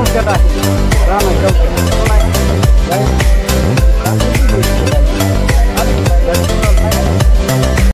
Come, come back.